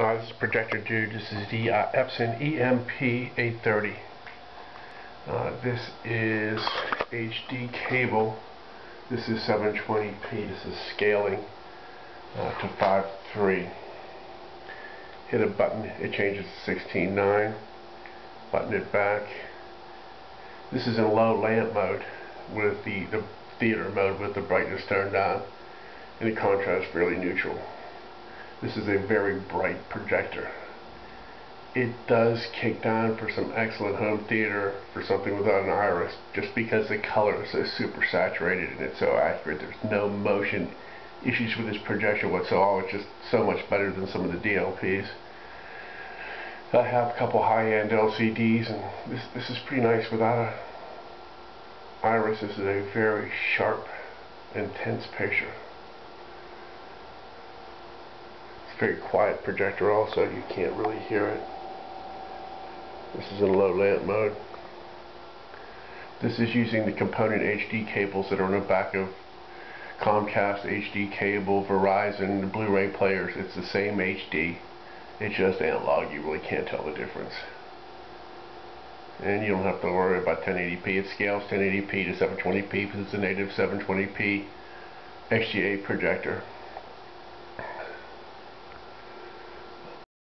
This is projector dude. This is the uh, Epson EMP830. Uh, this is HD cable. This is 720p. This is scaling uh, to 5.3. Hit a button, it changes to 16.9. Button it back. This is in low lamp mode with the, the theater mode with the brightness turned on and the contrast fairly neutral. This is a very bright projector. It does kick down for some excellent home theater for something without an iris just because the color is so super saturated and it's so accurate. There's no motion issues with this projector whatsoever. It's just so much better than some of the DLPs. I have a couple high-end LCDs and this, this is pretty nice without a iris. This is a very sharp, intense picture. Very quiet projector also you can't really hear it. This is in low lamp mode. This is using the component HD cables that are on the back of Comcast HD cable Verizon the Blu-ray players. It's the same HD it's just analog. You really can't tell the difference. And you don't have to worry about 1080p it scales 1080p to 720p because it's a native 720p XGA projector